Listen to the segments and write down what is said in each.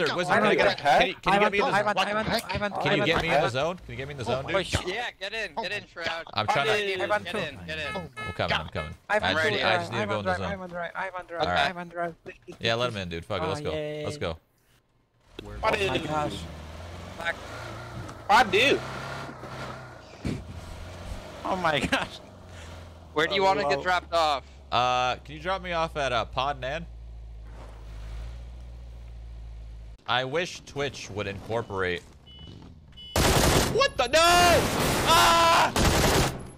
Wizard, God, Wizard, can I get a, can you, can you get me in the Ivan, what? Ivan, heck? Ivan, Can you get me in the zone? Can you get me in the zone, Oh, dude? shit. Yeah, get in, get in, Shroud. I'm trying to- Get in, Ivan, get too. in, get in. I'm coming, I'm coming. Ivan, I just, ready. need, I just need to go in the Ivan, zone. Ivan, drive, Ivan, drive, Okay. Ivan, drive. please, please, Yeah, let him in, dude. Fuck it, Oh, let's go. Let's go. Oh my gosh. I do. Oh my gosh. Where do you Oh, want to get dropped off? Uh, can you drop me off at uh, Pod Nan? I wish Twitch would incorporate. What the no? Ah!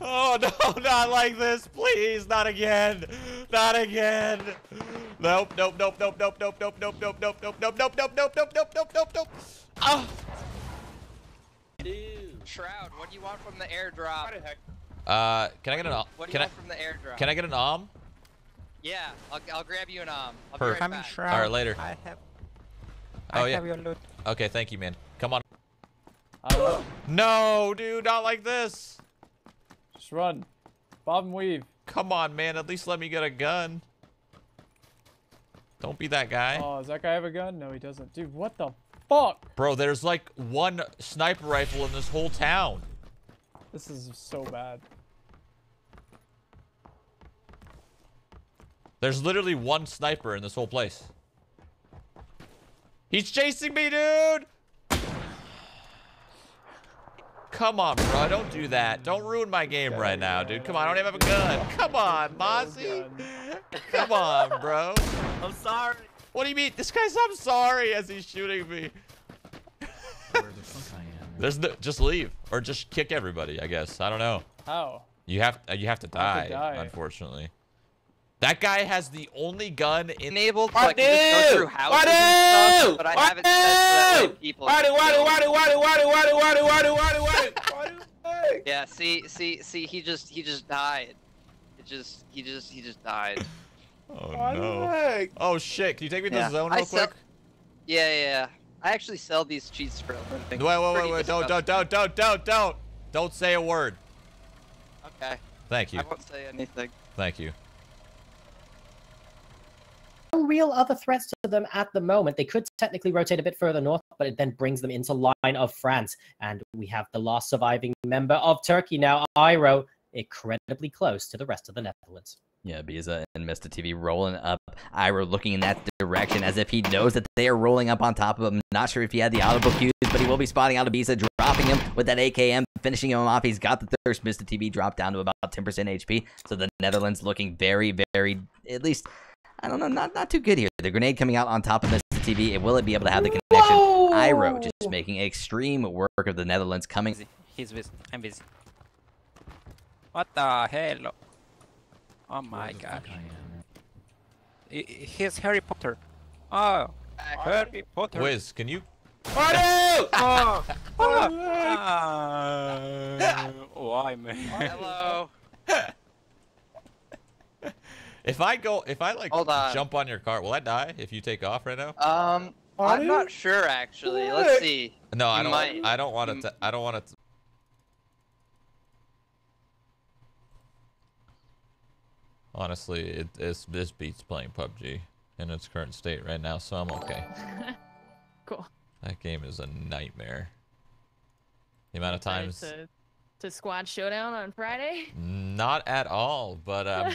Oh no, not like this, please, not again, not again. Nope, nope, nope, nope, nope, nope, nope, nope, nope, nope, nope, nope, nope, nope, nope, nope, nope, nope, nope, nope. Ah! Shroud, what do you want from the airdrop? Uh, can I get an? What do you Can I? want from the airdrop? Can I get an om? Yeah, I'll, I'll grab you an um. I'll be Perfect. right Coming, back. Shroud. All right, later. I have. Oh, I yeah. have your loot. Okay, thank you, man. Come on. Uh, No, dude, not like this. just run. Bob and weave. Come on, man. At least let me get a gun. Don't be that guy. Oh, does that guy have a gun? No, he doesn't. Dude, what the fuck? Bro, there's like one sniper rifle in this whole town. This is so bad. There's literally one sniper in this whole place. He's chasing me, dude! Come on, bro. Don't do that. Don't ruin my game right now, dude. Come on. I don't even have a gun. Come on, Mozzie. Come on, bro. I'm sorry. What do you mean? This guy's I'm sorry as he's shooting me. Where the fuck There's no, just leave or just kick everybody. I guess I don't know. How? You have uh, you have to die, have to die. unfortunately. That guy has the only gun in. Enabled to Why like, just go do? through houses Why and do? stuff, but I Why have it set so that way do? people. Why do? can Why do? kill. Why do? Why do? Why do? Why do? Why do? Why do? Why do? Why do? Why do? Why Yeah, see, see, see. He just, he just died. It just, he just, he just died. Oh Why no. Oh shit! Can you take me to Yeah, the zone real sell- quick? Yeah, yeah. yeah. I actually sell these cheats for a living. Wait, wait, wait, wait! Don't, don't, don't, don't, don't, don't! Don't say a word. Okay, Thank you. I won't say anything. Thank you. Real other threats to them at the moment. They could technically rotate a bit further north, but it then brings them into line of France. And we have the last surviving member of Turkey now, Iroh, incredibly close to the rest of the Netherlands. Yeah, Biza uh, and Mr. TV rolling up. Iroh looking in that direction as if he knows that they are rolling up on top of him. Not sure if he had the audible cues, but he will be spotting out Ibiza, dropping him with that AKM, finishing him off. He's got the thirst. Mr. TV dropped down to about 10% HP. So the Netherlands looking very, very, at least, I don't know, not not too good here. The grenade coming out on top of Mr. TV. It will it be able to have the connection? Iroh just making extreme work of the Netherlands coming. He's busy. I'm busy. What the hell? Oh my gosh. I- I- He's Harry Potter. Oh, Harry Potter. Wiz, can you? Why do? Oh, oh. Ah, why, man? Hello. If I go, if I like Hold on. jump on your car, will I die if you take off right now? Um, Are I'm not sure actually. What? Let's see. No, I don't. might. I don't want You- to. I don't want to. Honestly, it, it's, this beats playing PUBG in its current state right now, so I'm okay. Cool. That game is a nightmare. The amount of times, to, to squad showdown on Friday. not at all, but um,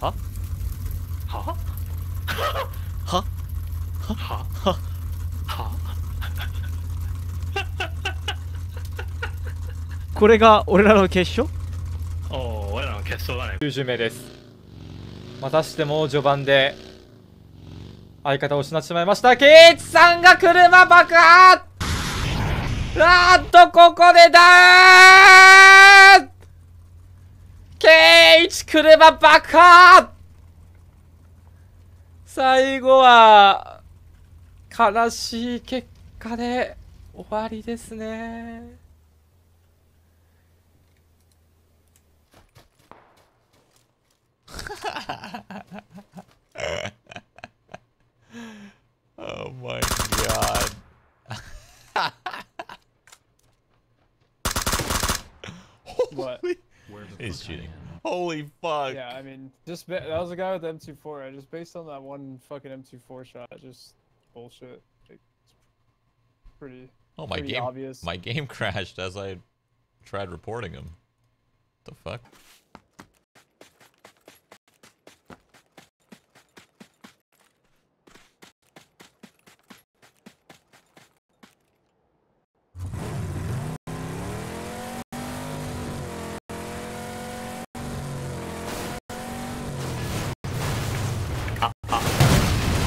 Huh? これが俺らの決勝？おお俺らの決勝だね。90名です。またしても序盤で相方を失ってしまいました。ケイチさんが車爆破。あーっとここでだー車バカ最後は悲しい結果で終わりですね Oh my god. What? Holy- He's cheating. Holy fuck. Yeah, I mean, just ba- that was a guy with M24. I just based on that one fucking M24 shot, just bullshit. Like, it's pretty. Oh my pretty game obvious. my game crashed as I tried reporting him. The fuck?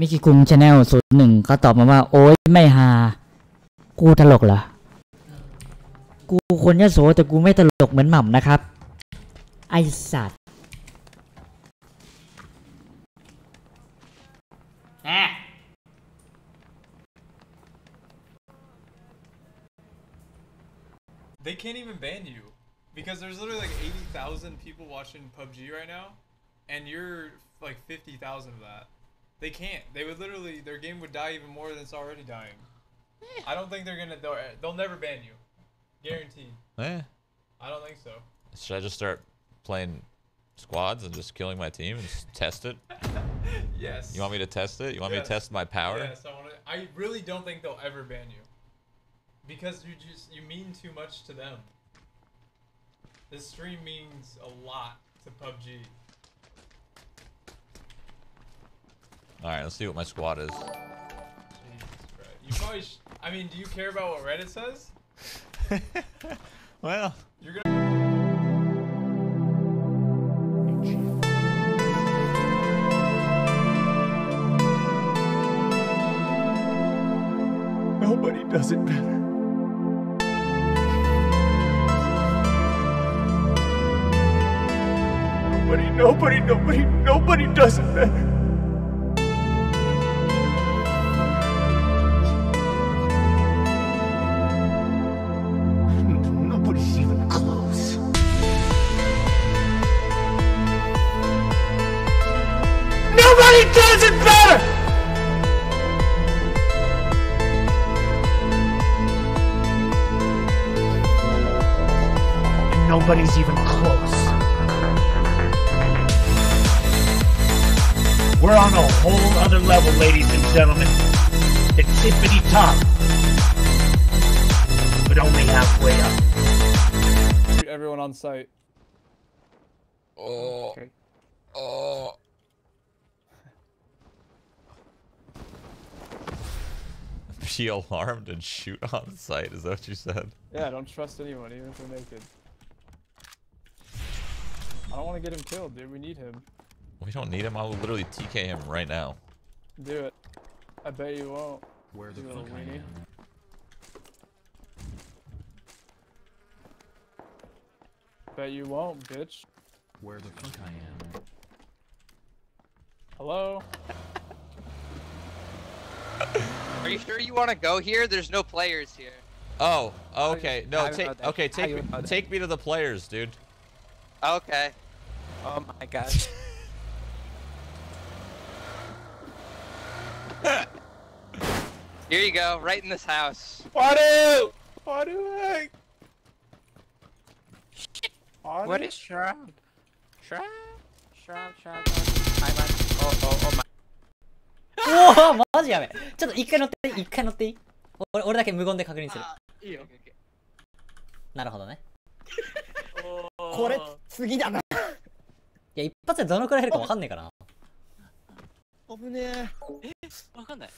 มิกิคุงชาแนลศูนย์หนึ่งเขาตอบมาว่า โอ้ยไม่ฮากูตลกเหรอ กูคนยโสแต่กูไม่ตลกเหมือนหม่ำนะครับ ไอสัตว์ They can't even ban you because there's literally like 80,000 people watching PUBG right now, and you're like 50,000 of that. They can't. They would literally their game would die even more than it's already dying. I don't think they're gonna. They'll, they'll never ban you, guaranteed. Eh. I don't think so. Should I just start playing squads and just killing my team and just test it? Yes. You want me to test it? You want me to test my power? Yes, I want to. I really don't think they'll ever ban you, because you just you mean too much to them. This stream means a lot to PUBG. Alright, let's see what my squad is. You probably. Sh- I mean, do you care about what Reddit says? Well, You're gonna. Nobody does it better. Nobody, nobody, nobody, nobody does it better. Nobody does it better! And nobody's even close. We're on a whole other level, ladies and gentlemen. The tippity top. But only halfway up. Shoot everyone on site. Oh. Okay. Oh. Be alarmed and shoot on sight. Is that what you said? Yeah, don't trust anyone, even if they're naked. I don't want to get him killed, dude. We need him. We don't need him. I will literally TK him right now. Do it. I bet you won't. Where the fuck I am? Bet you won't, bitch. Where the fuck I am? Hello? Are you sure you want to go here? There's no players here. Oh, okay. No, take okay, take me, take me to the players, dude. Okay. Oh my god. Here you go, right in this house. Wadu! Wadu, hey! What is Shroud? Shroud? Shroud, Shroud, Shroud. I. Oh, oh, oh my. おおマジやべちょっと一回乗って一回乗っていい？俺俺だけ無言で確認する。いいよ。なるほどね。これ次だな。いや一発でどのくらい減るかわかんねえからな。危ねえ。え？わかんない。